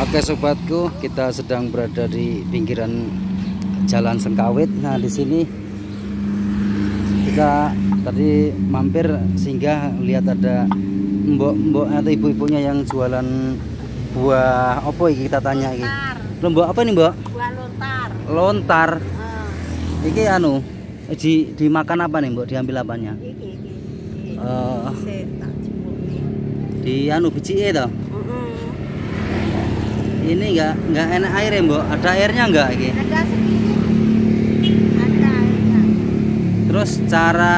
Oke sobatku, kita sedang berada di pinggiran Jalan Sengkawit. Nah, di sini kita tadi mampir sehingga lihat ada mbok-mbok atau ibu-ibunya yang jualan buah apa iki kita tanya iki. Lontar. Lho, Mbok apa nih, Mbok? Buah lontar. Lontar. Eh, Iki anu di dimakan apa nih, Mbok? Diambil apanya? iki iki. Eh. Jemputne. Di anu biji toh. Ini enggak enggak enak air ya, Mbok? Ada airnya enggak? Ada sedikit. Ada airnya. Terus cara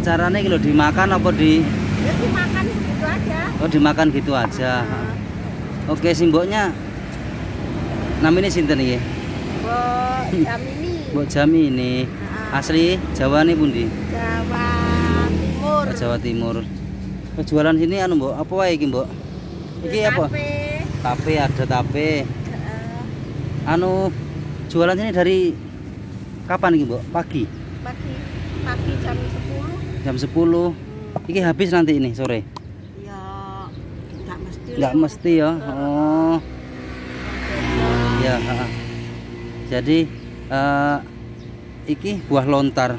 caranya gitu dimakan apa di Ya dimakan gitu aja. oh dimakan gitu aja. Nah, Oke simboknya namanya sinten iki? Mbok jam ini Mbok Jami ini. Nah, Asli Jawa nih pundi? Jawa Timur. Jawa Timur. Oh, Jualan sini anu Mbok, apa wae iki Mbok? Iki apa? Tape ada tape. Anu jualan sini dari kapan iki Mbok? Pagi Pagi pagi jam 10. jam 10. Hmm. Iki habis nanti ini sore. Ya enggak mesti. Enggak lewat. mesti ya. Oh. Ya, ha-ha. Jadi eh iki buah lontar.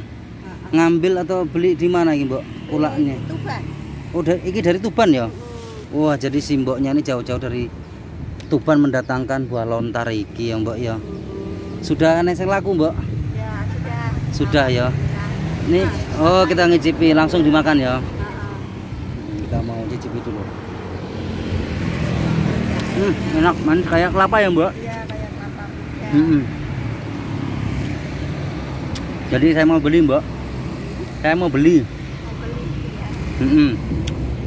Ngambil atau beli di mana iki, Mbok? Pulaknya. Itu kan. Oh, iki dari Tuban ya? Hmm. Wah, jadi simboknya ini jauh-jauh dari Tuban mendatangkan buah lontar iki ya, Mbok ya. Sudah aneh sing laku, Mbok? Ya sudah. Sudah ya. Ya. Ini oh kita ngicipi langsung dimakan ya. Kita mau cicipi dulu. Hmm, enak manis kayak kelapa ya, Mbok? Iya kayak kelapa muda. Mm-mm. Jadi saya mau beli, Mbok. Saya mau beli. Mau beli ya.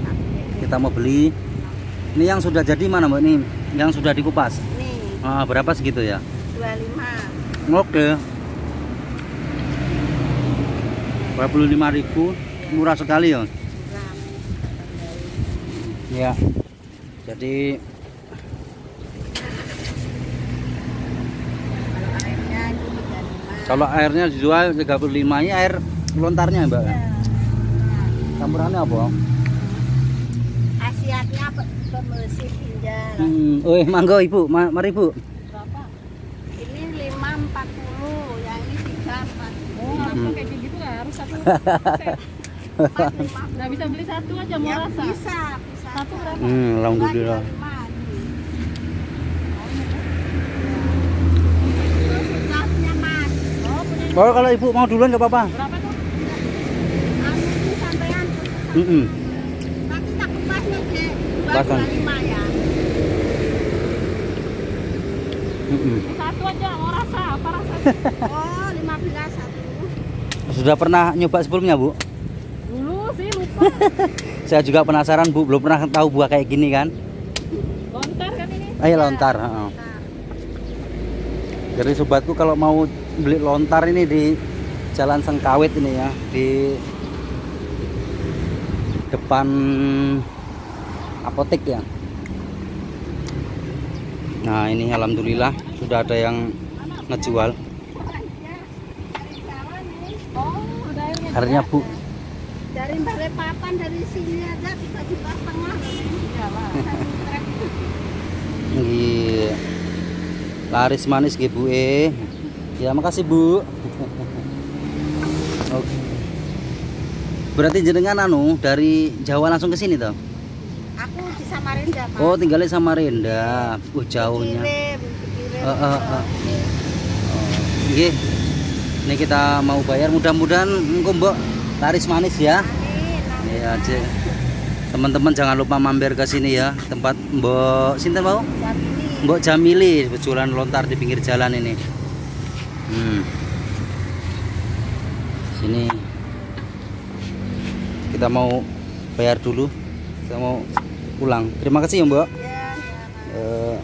Tapi Kita mau beli. Ini yang sudah jadi mana, Mbak? Ini yang sudah dikupas. Nih Ah, berapa segitu ya? 25. Oke. 25.000 murah sekali ya. Ya. Jadi Kalau airnya kalau airnya 35. dijual 35 ini air lontarnya, Mbak. Ya. Campurannya apa? Khasiatnya pe- pembersih ginjal. Hmm, oh, mangga Ibu, Ma- mari Ibu. Berapa? Ini 540, yang ini 340. Oh, Hmm. langsung kayak gitu nggak harus satu. Nggak bisa beli satu aja mau Ya, rasa. bisa, bisa. Satu berapa? Hmm, setelahnya, Mas. Oh, punya Oh, kalau Ibu mau duluan nggak apa-apa. berapa tuh? Anu ini Lima ya. Mm-mm. Satu aja mau rasa. Apa rasanya? Oh, 15 satu. Sudah pernah nyoba sebelumnya, Bu? Dulu sih lupa. Saya juga penasaran, Bu. Belum pernah tahu buah kayak gini kan? Lontar kan ini? Ayo lontar. Nah, Jadi sobatku kalau mau beli lontar ini di Jalan Sengkawit ini ya, di depan apotek ya. Nah, ini alhamdulillah sudah ada yang ngejual. Oh. Akhirnya Bu, dari Balikpapan dari sini aja. Ya lah. Trek. Nggih. Laris manis nggih Bu eh. Ya makasih Bu. Oke. Berarti jenengan anu dari Jawa langsung ke sini toh? Aku di Samarinda, Pak. Oh, tinggalnya Samarinda. Uh, jauhnya. Dikirim, dikirim. Eh, eh, eh. Nggih. Ini kita mau bayar mudah-mudahan engko Mbok laris manis ya. Amin, amin. Ya, Cek. Teman-teman jangan lupa mampir ke sini ya, tempat Mbok sinten mau? Mbok Jamili jualan lontar di pinggir jalan ini. Hmm. Sini kita mau bayar dulu. Kita mau pulang. Terima kasih ya, Mbok. Ya, ya, Eh,